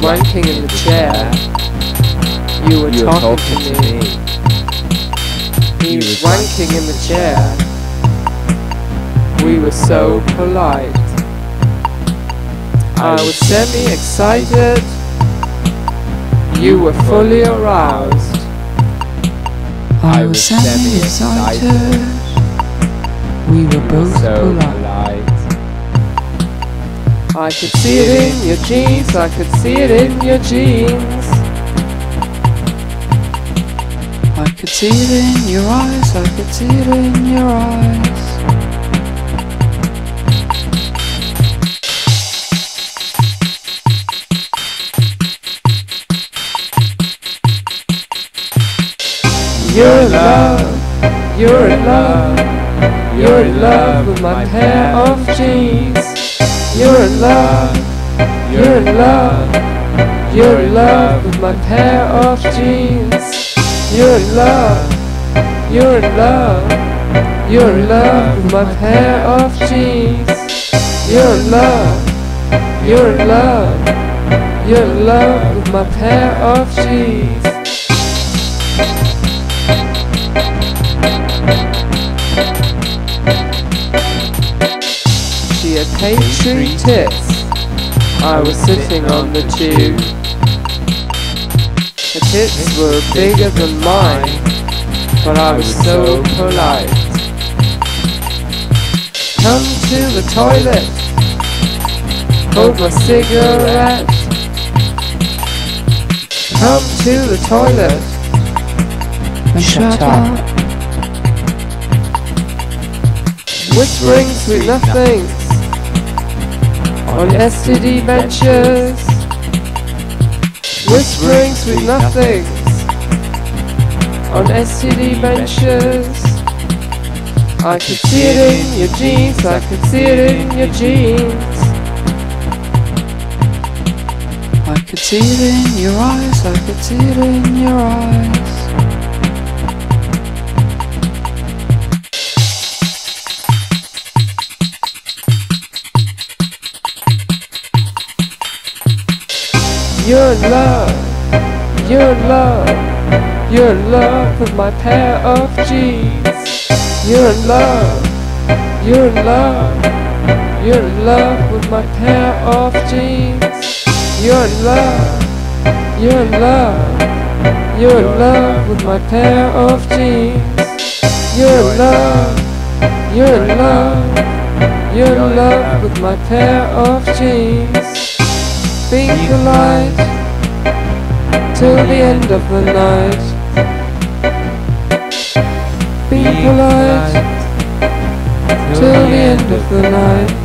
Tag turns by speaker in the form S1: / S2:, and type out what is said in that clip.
S1: wanking in the chair. You were
S2: You were
S1: talking, to me.
S2: me.
S1: He was
S2: was
S1: wanking in the chair. We were so polite. I was semi-excited. You were fully aroused.
S2: I was semi-excited.
S1: We were both
S2: So
S1: polite. I could see it in your jeans. I could see it in your jeans. I could see it in your eyes. I could see it in your eyes. You're in love. You're in love. You're in love with my pair of jeans. You're in love. You're in love. You're in love with my pair of jeans. You're in love. You're in love. You're in love with my pair of jeans. You're in love. You're in love. You're in love with my pair of jeans. Pastry tits. I was sitting on the tube. The tits were bigger than mine, but I was so polite. Come to the toilet. Hold my cigarette. Come to the toilet. And shut up. Whispering sweet nothings on STD benches. Whispering sweet nothings on STD benches. I could see it in your jeans, I could see it in your jeans. I could see it in your eyes, I could see it in your eyes. You're love, you're love, you're love with my pair of jeans. You're in love, you're in love, you're in love with my pair of jeans. You're love, you're in love, you're in love with my pair of jeans. You're love, you're love, you're love with my pair of jeans. Be polite till the end of the night. Be polite till the end of the night.